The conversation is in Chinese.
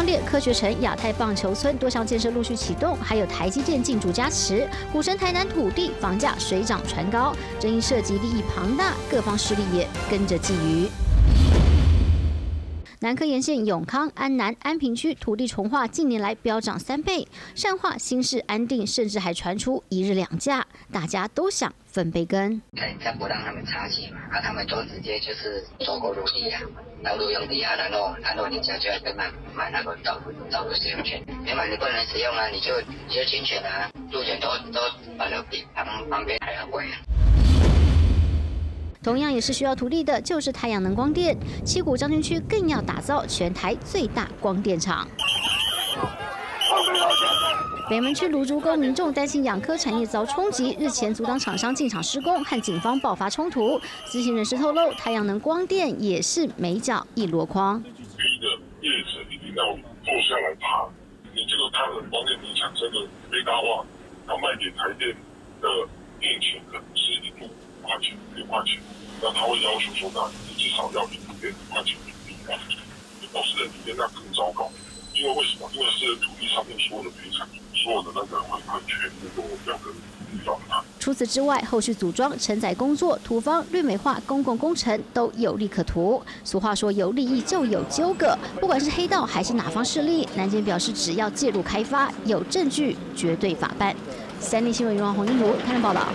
光电、科学城、亚太棒球村多项建设陆续启动，还有台积电进驻加持，股神台南土地房价水涨船高，争议涉及利益庞大，各方势力也跟着觊觎。南科沿线永康、安南、安平区土地重化近年来飙涨三倍，善化、新市、安定，甚至还传出一日两价，大家都想分杯羹。再再不让他们插旗嘛，啊，他们就直接就是走过陆地啊，道路用地啊，然后然后你家就要跟买买那个道道路使用权，没买你不能使用啊，你就你就侵权啊，路权都都反而比旁旁边还要贵啊。同样也是需要土地的，就是太阳能光电。七股将军区更要打造全台最大光电厂。北门区芦竹沟民众担心养科产业遭冲击，日前阻挡厂商进场施工，和警方爆发冲突。知情人士透露，太阳能光电也是每角一箩筐。卖给台电的电钱可能是一度块钱、六块钱。那他会要求说，那你至少要一点五块钱人民币吧？到私人土地那更糟糕，因为为什么？因为私人土地上面所有的赔偿，所有的那个回馈全部都要跟地方谈。除此之外，后续组装、承载工作、土方、绿美化、公共工程都有利可图。俗话说，有利益就有纠葛，不管是黑道还是哪方势力，南京表示，只要介入开发，有证据绝对法办。三立新闻，荣宏英如，台南报道。